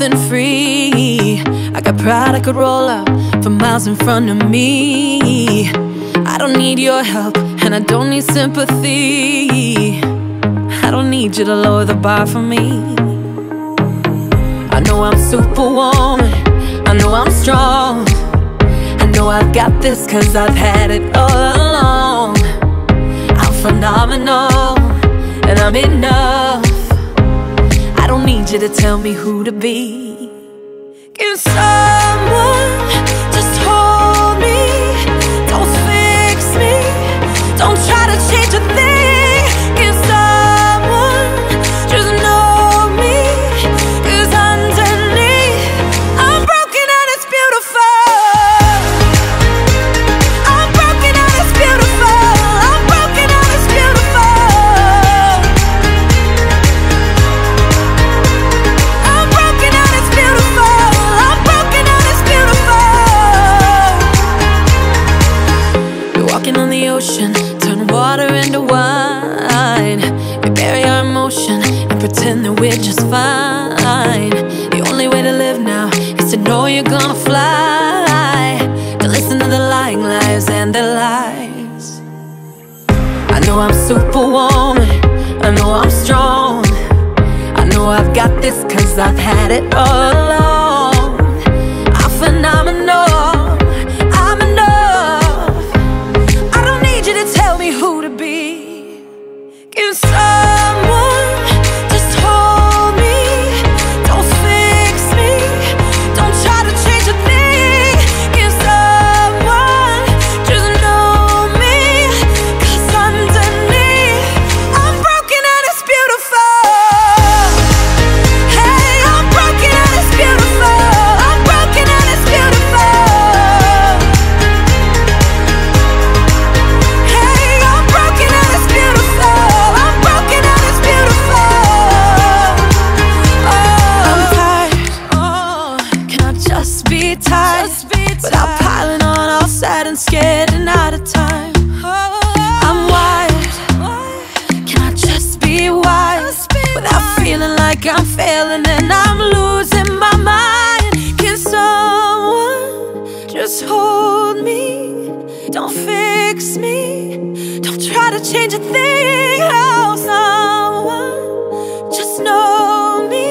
for free. I got pride I could roll up for miles in front of me. I don't need your help and I don't need sympathy. I don't need you to lower the bar for me. I know I'm superwoman, I know I'm strong. I know I've got this cause I've had it all along. I'm phenomenal and I'm enough. Need you to tell me who to be. Can someone emotion and pretend that we're just fine. The only way to live now is to know you're gonna fly. To listen to the lying lies and their lies. I know I'm superwoman. I know I'm strong. I know I've got this cause I've had it all along. And out of time. I'm wired. Can I just be wise? Without feeling like I'm failing and I'm losing my mind. Can someone just hold me? Don't fix me. Don't try to change a thing. Oh, someone just know me.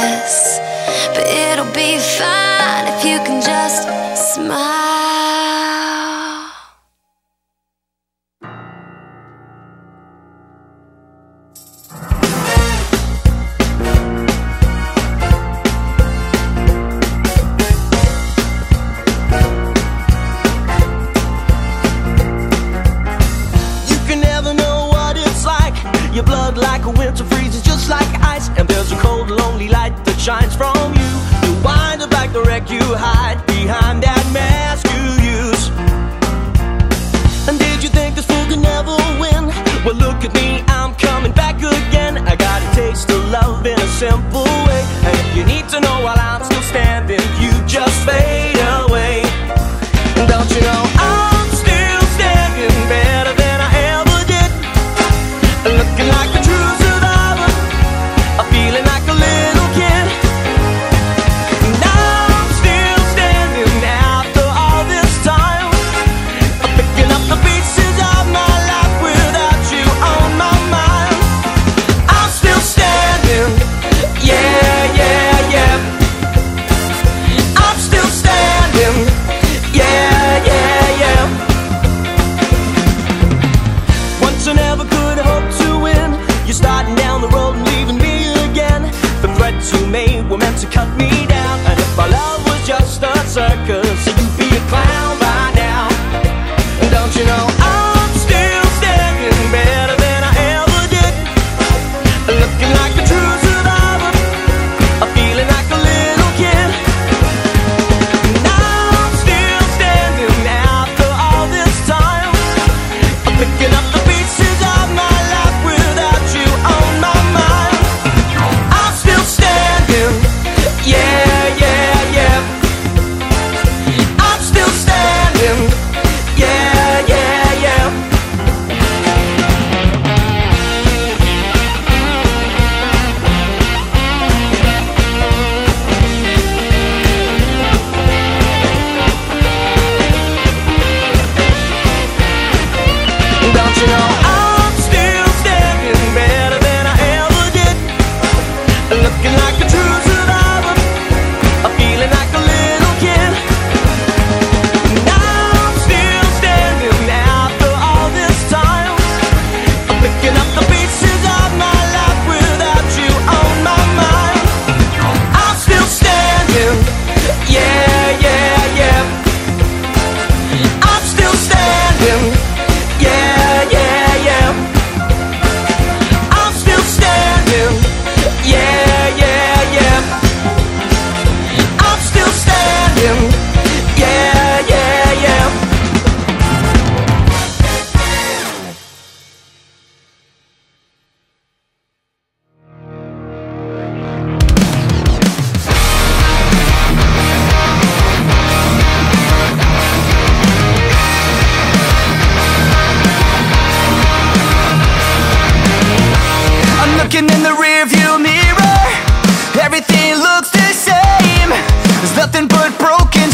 this, but it'll be fine if you can just. Looking in the rearview mirror Everything looks the same. There's nothing but broken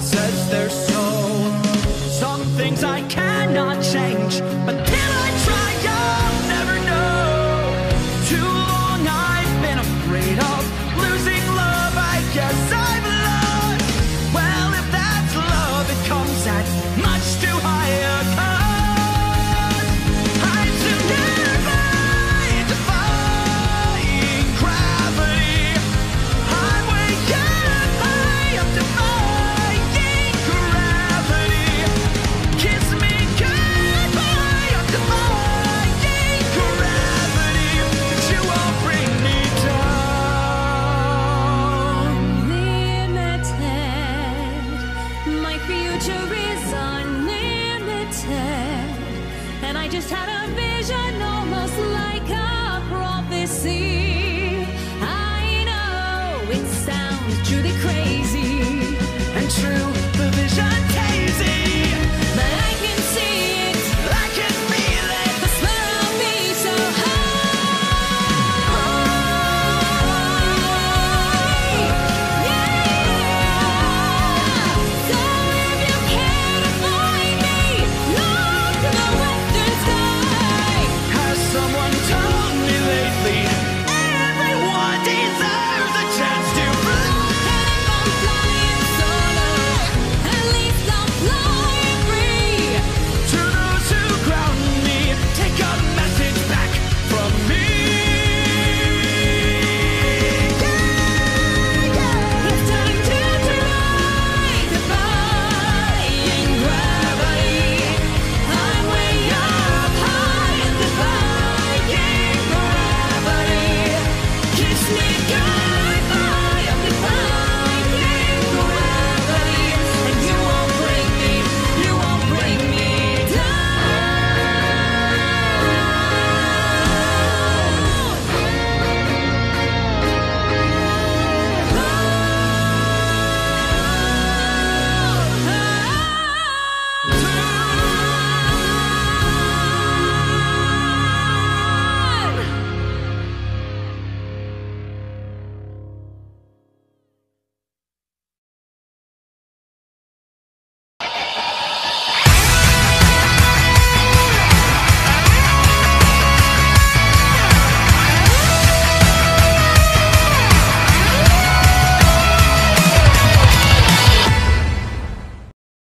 says they're so Some things I cannot change